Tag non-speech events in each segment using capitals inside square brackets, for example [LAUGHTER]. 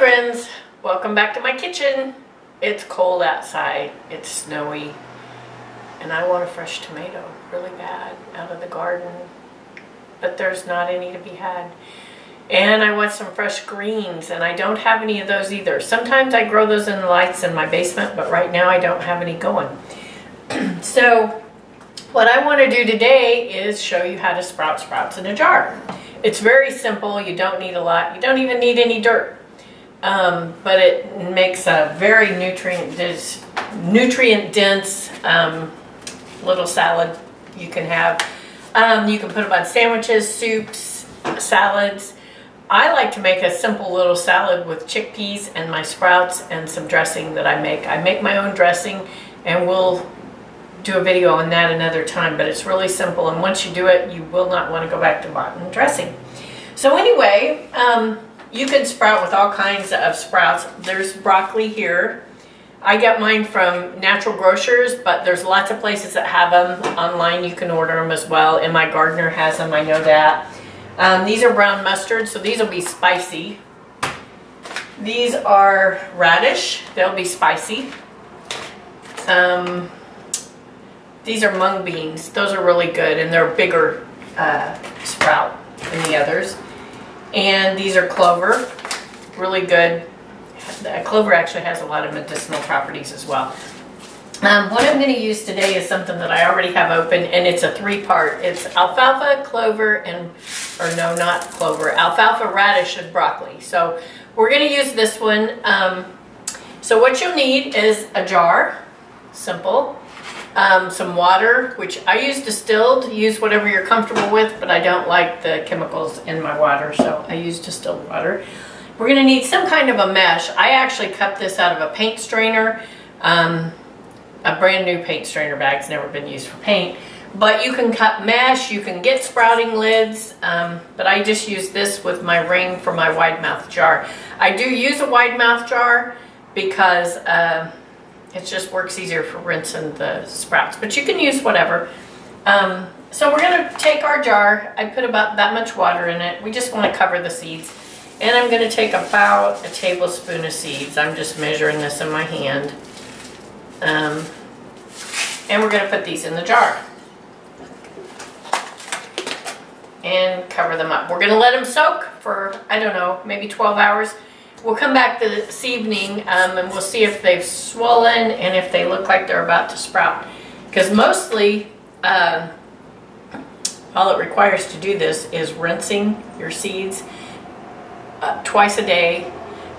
friends, welcome back to my kitchen. It's cold outside, it's snowy, and I want a fresh tomato really bad out of the garden, but there's not any to be had. And I want some fresh greens, and I don't have any of those either. Sometimes I grow those in the lights in my basement, but right now I don't have any going. [CLEARS THROAT] so what I want to do today is show you how to sprout sprouts in a jar. It's very simple, you don't need a lot, you don't even need any dirt. Um, but it makes a very nutrient dense, nutrient dense um, little salad you can have. Um, you can put them on sandwiches, soups, salads. I like to make a simple little salad with chickpeas and my sprouts and some dressing that I make. I make my own dressing and we'll do a video on that another time, but it's really simple and once you do it, you will not want to go back to bottom dressing. So anyway, um, you can sprout with all kinds of sprouts. There's broccoli here. I get mine from Natural Grocers, but there's lots of places that have them. Online you can order them as well, and my gardener has them, I know that. Um, these are brown mustard, so these will be spicy. These are radish, they'll be spicy. Um, these are mung beans, those are really good, and they're bigger uh, sprout than the others. And these are clover, really good. Clover actually has a lot of medicinal properties as well. Um, what I'm going to use today is something that I already have open, and it's a three-part. It's alfalfa, clover, and, or no, not clover, alfalfa, radish, and broccoli. So we're going to use this one. Um, so what you'll need is a jar, simple, um, some water, which I use distilled. Use whatever you're comfortable with, but I don't like the chemicals in my water, so I use distilled water. We're going to need some kind of a mesh. I actually cut this out of a paint strainer. Um, a brand new paint strainer bag's never been used for paint. But you can cut mesh, you can get sprouting lids, um, but I just use this with my ring for my wide mouth jar. I do use a wide mouth jar because uh, it just works easier for rinsing the sprouts, but you can use whatever. Um, so we're gonna take our jar, I put about that much water in it. We just wanna cover the seeds. And I'm gonna take about a tablespoon of seeds. I'm just measuring this in my hand. Um, and we're gonna put these in the jar. And cover them up. We're gonna let them soak for, I don't know, maybe 12 hours. We'll come back this evening um, and we'll see if they've swollen and if they look like they're about to sprout. Because mostly, uh, all it requires to do this is rinsing your seeds uh, twice a day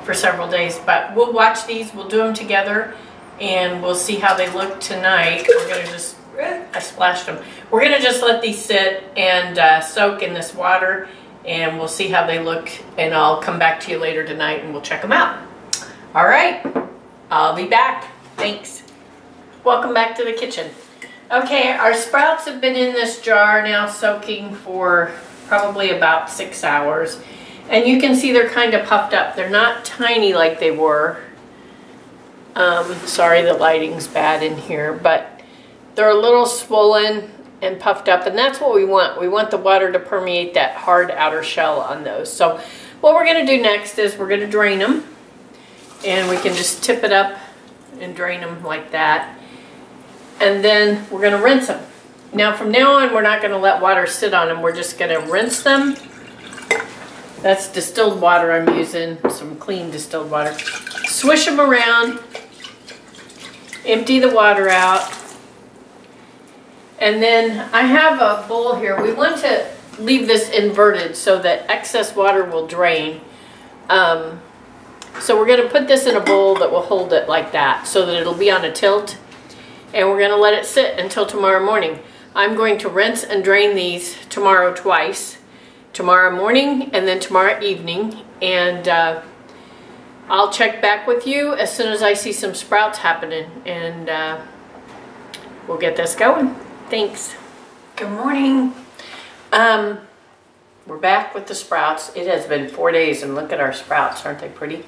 for several days. But we'll watch these, we'll do them together, and we'll see how they look tonight. We're going to just, I splashed them. We're going to just let these sit and uh, soak in this water and we'll see how they look and I'll come back to you later tonight and we'll check them out. All right, I'll be back. Thanks. Welcome back to the kitchen. Okay, our sprouts have been in this jar now soaking for probably about six hours. And you can see they're kind of puffed up. They're not tiny like they were. Um, sorry, the lighting's bad in here, but they're a little swollen and puffed up and that's what we want. We want the water to permeate that hard outer shell on those. So what we're going to do next is we're going to drain them and we can just tip it up and drain them like that. And then we're going to rinse them. Now from now on we're not going to let water sit on them. We're just going to rinse them. That's distilled water I'm using, some clean distilled water. Swish them around, empty the water out, and then I have a bowl here. We want to leave this inverted so that excess water will drain. Um, so we're going to put this in a bowl that will hold it like that so that it'll be on a tilt. And we're going to let it sit until tomorrow morning. I'm going to rinse and drain these tomorrow twice. Tomorrow morning and then tomorrow evening. And uh, I'll check back with you as soon as I see some sprouts happening. And uh, we'll get this going. Thanks. Good morning. Um, we're back with the sprouts. It has been four days and look at our sprouts. Aren't they pretty?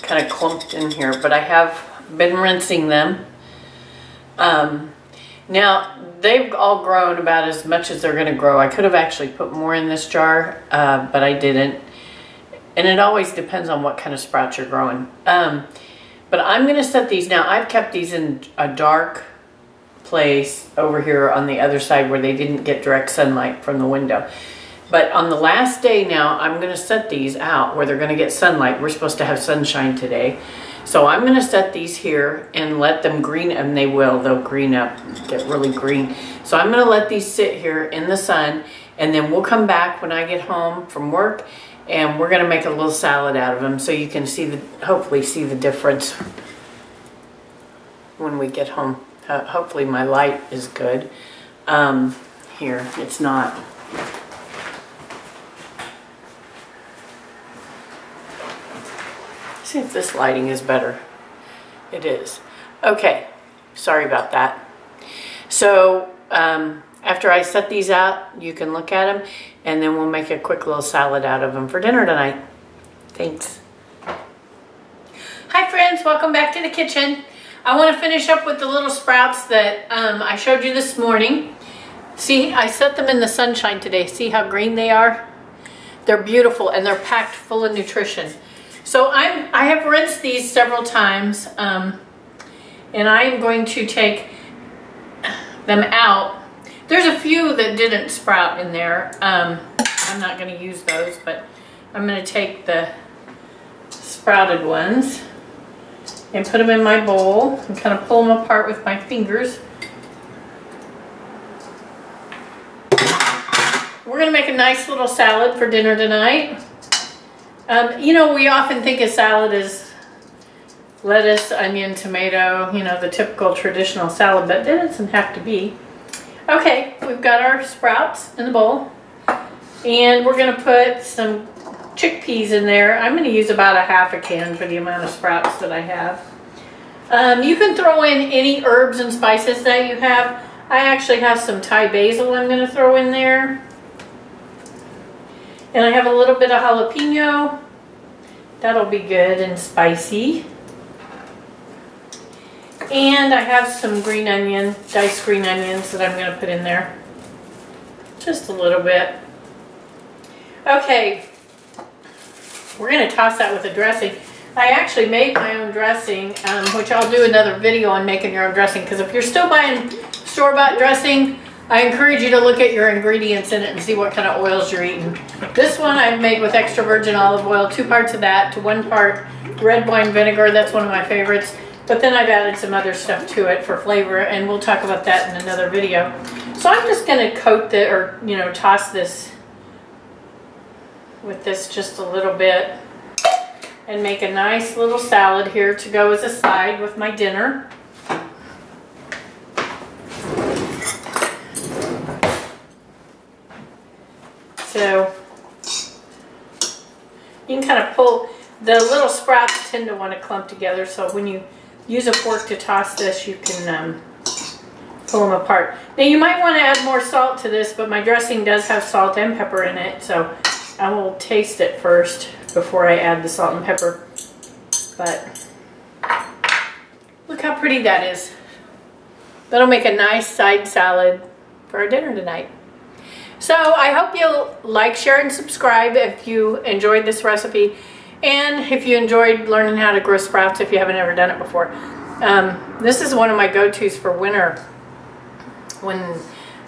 Kind of clumped in here, but I have been rinsing them. Um, now, they've all grown about as much as they're going to grow. I could have actually put more in this jar, uh, but I didn't. And it always depends on what kind of sprouts you're growing. Um, but I'm going to set these now. I've kept these in a dark place over here on the other side where they didn't get direct sunlight from the window. But on the last day now, I'm going to set these out where they're going to get sunlight. We're supposed to have sunshine today. So I'm going to set these here and let them green, and they will. They'll green up, get really green. So I'm going to let these sit here in the sun, and then we'll come back when I get home from work, and we're going to make a little salad out of them so you can see the, hopefully see the difference when we get home. Uh, hopefully my light is good. Um, here, it's not. See if this lighting is better. It is. Okay, sorry about that. So um, after I set these out, you can look at them and then we'll make a quick little salad out of them for dinner tonight. Thanks. Hi friends, welcome back to the kitchen. I want to finish up with the little sprouts that um, I showed you this morning. See, I set them in the sunshine today. See how green they are? They're beautiful and they're packed full of nutrition. So I'm, I have rinsed these several times um, and I am going to take them out. There's a few that didn't sprout in there. Um, I'm not going to use those, but I'm going to take the sprouted ones and put them in my bowl and kind of pull them apart with my fingers. We're going to make a nice little salad for dinner tonight. Um, you know, we often think of salad as lettuce, onion, tomato, you know, the typical traditional salad, but it doesn't have to be. Okay, we've got our sprouts in the bowl. And we're going to put some chickpeas in there. I'm going to use about a half a can for the amount of sprouts that I have. Um, you can throw in any herbs and spices that you have. I actually have some Thai basil I'm going to throw in there. And I have a little bit of jalapeno. That'll be good and spicy. And I have some green onion, diced green onions that I'm going to put in there. Just a little bit. Okay, we're going to toss that with a dressing. I actually made my own dressing, um, which I'll do another video on making your own dressing, because if you're still buying store-bought dressing, I encourage you to look at your ingredients in it and see what kind of oils you're eating. This one I've made with extra virgin olive oil, two parts of that to one part red wine vinegar. That's one of my favorites. But then I've added some other stuff to it for flavor, and we'll talk about that in another video. So I'm just going to coat the, or, you know, toss this with this just a little bit and make a nice little salad here to go as a side with my dinner. So you can kind of pull, the little sprouts tend to want to clump together so when you use a fork to toss this you can um, pull them apart. Now you might want to add more salt to this but my dressing does have salt and pepper in it so I will taste it first before I add the salt and pepper. But look how pretty that is. That'll make a nice side salad for our dinner tonight. So I hope you'll like, share, and subscribe if you enjoyed this recipe. And if you enjoyed learning how to grow sprouts if you haven't ever done it before. Um, this is one of my go-tos for winter. When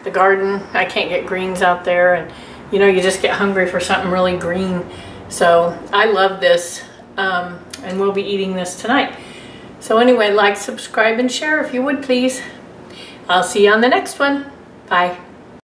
the garden, I can't get greens out there. And you know, you just get hungry for something really green. So I love this. Um, and we'll be eating this tonight. So anyway, like, subscribe, and share if you would please. I'll see you on the next one. Bye.